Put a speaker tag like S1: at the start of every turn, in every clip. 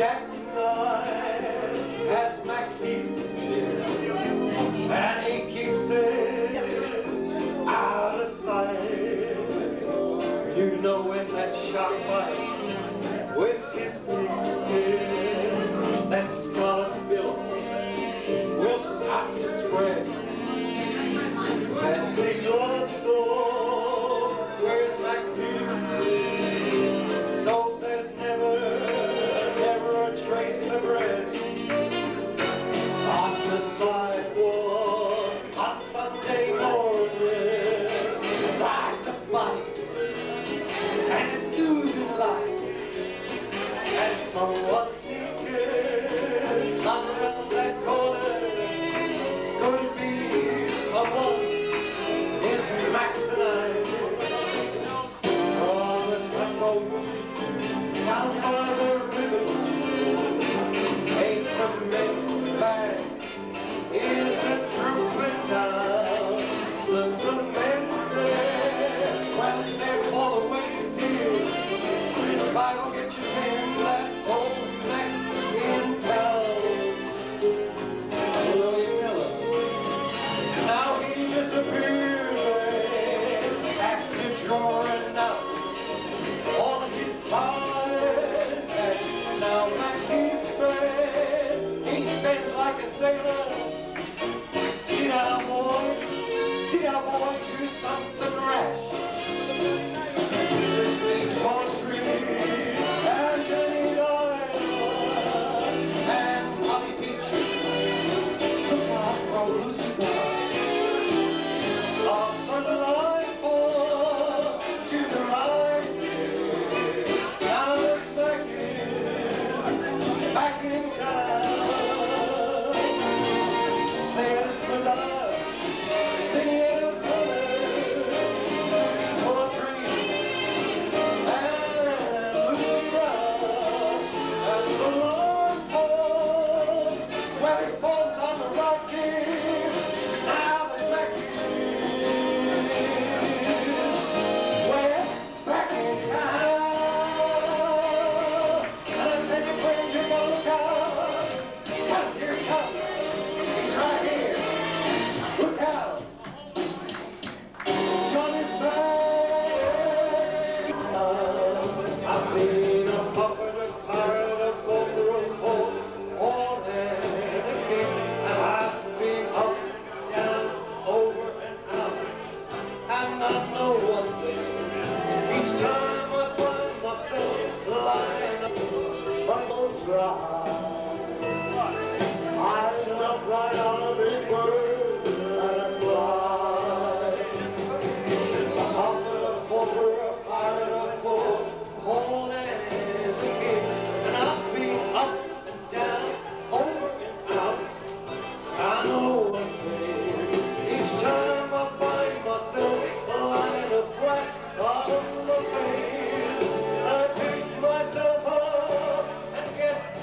S1: Jack Knight has Max Heath and he keeps it out of sight. You know when that shot fight with his teeth, that scarlet bill will start to spread. That secret store. know want you something rash.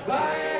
S1: Bye.